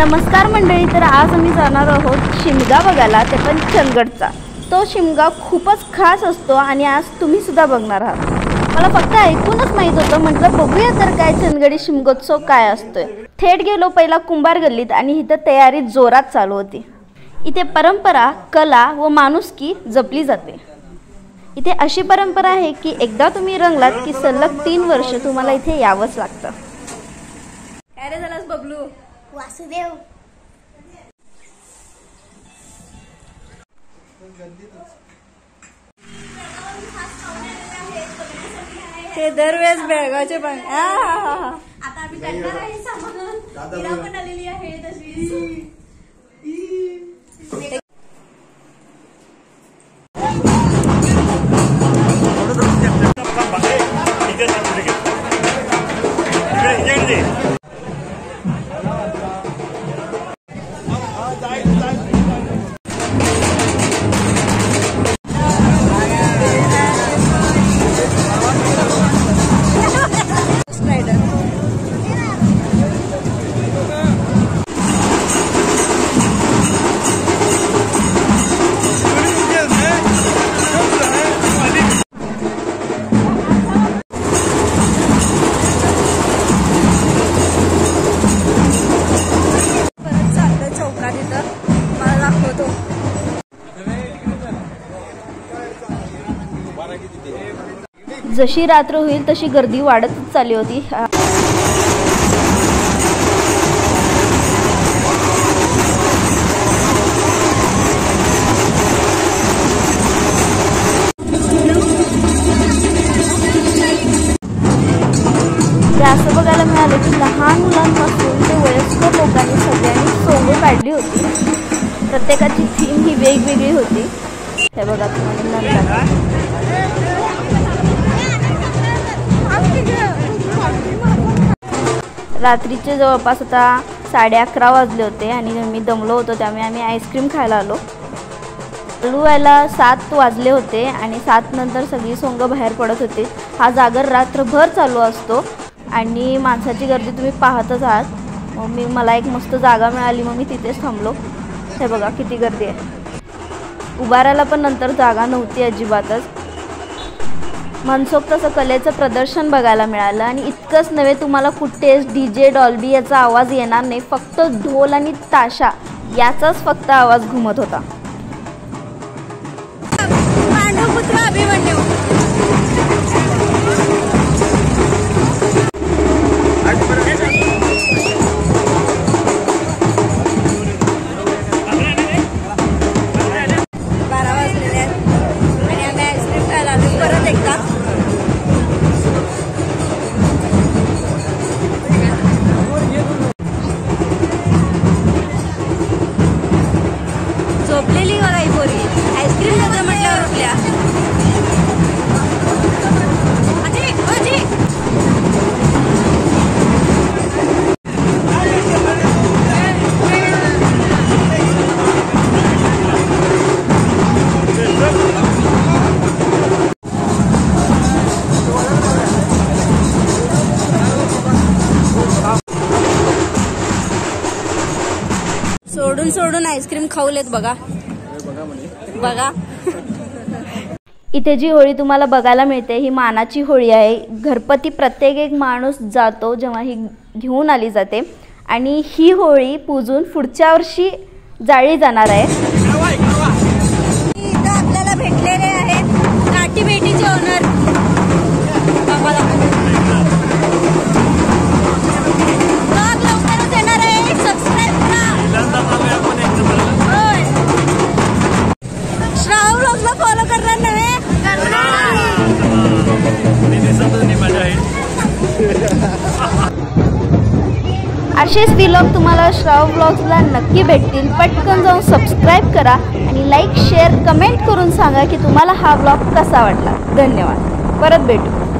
नमस्कार मंडळी तर आज आम्ही जाणार आहोत शिमगा बघायला ते पण चंदगडचा. तो शिमगा खूपच खास असतो आणि आज तुम्ही सुद्धा बघणार आहात. मला फक्त ऐकूनच माहीत होतं म्हटलं बघूया तर काय चंदगडी शिमगोत्सव काय असतोय. थेट गेलो पहिला कुंभार गल्लीत आणि इथं तयारी जोरात चालू होती. इथे परंपरा कला व माणुसकी जपली जाते. इथे अशी परंपरा आहे की एकदा तुम्ही रंगलात की सलग तीन वर्ष तुम्हाला इथे यावंच लागतं. काय रे झालास बबलू? वासुदेव ते दरवेळेस बेळगावचे पण. हा, हा, हा. आता आम्ही करणार आहे सामान आलेली आहे तशी. जशी रात्र होईल तशी गर्दी वाढतच चालली होती. असं बघायला मिळालं की लहान मुलांपासून ते वयस्कर लोकांनी सगळ्यांनी सोंगे काढली होती. प्रत्येकाची थीम ही वेगवेगळी होती. हे बघा तुम्हाला रात्रीचे जवळपास आता साडे अकरा वाजले होते आणि मी दमलो होतो त्यामुळे आम्ही आईस्क्रीम खायला आलो. चालू व्हायला सात वाजले होते आणि सात नंतर सगळी सोंग बाहेर पडत होती. हा जागर रात्रभर चालू असतो आणि माणसाची गर्दी तुम्ही पाहतच आहात. मग मी मला एक मस्त जागा मिळाली मग मी तिथेच थांबलो. हे बघा किती गर्दी आहे. उभारायला पण नंतर जागा नव्हती अजिबातच. मनसोक्त असं कलेचं प्रदर्शन बघायला मिळालं. आणि इतकंच नव्हे तुम्हाला कुठेच डी जे डॉल्बी याचा आवाज येणार नाही फक्त ढोल आणि ताशा याचाच फक्त आवाज घुमत होता. अभिमन्यू. सोडून सोडून आईस्क्रीम खाऊलेत बघा. बघा. इथे जी होळी तुम्हाला बघायला मिळते ही मानाची होळी आहे. घरपती प्रत्येक एक माणूस जातो जेव्हा ही घेऊन आली जाते. आणि ही होळी पूजून पुढच्या वर्षी जाळली जाणार आहे. असेच व्लॉग तुम्हाला श्राव ब्लॉग्सला नक्की भेटतील. पटकन जाऊन सबस्क्राईब करा आणि लाईक शेअर कमेंट करून सांगा की तुम्हाला हा ब्लॉग कसा वाटला. धन्यवाद. परत भेटू.